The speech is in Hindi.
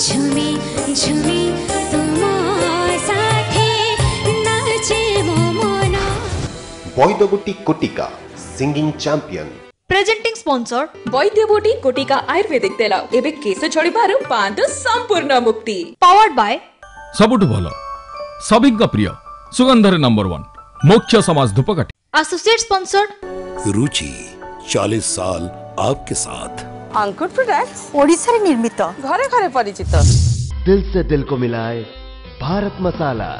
झुमे झुमे Baidyabati Kotika singing champion presenting sponsor Baidyabati Kotika Ayurvedic তেল এবে কেশ ঝড়িবার পাঁচ সম্পূর্ণ মুক্তি পাওয়ার্ড বাই সবুঠু ভাল সবিঙ্ক প্রিয় সুগন্ধরে নম্বর ওয়ান মোক্ষ সমাজ ধূপকাঠি एसोसिएट स्पॉन्सर्ड रुचि 40 साल आपके साथ अंकुर प्रोडक्ट्स ओडिशा रे निर्मित। घरे घरे परिचित। दिल से दिल को मिलाए भारत मसाला।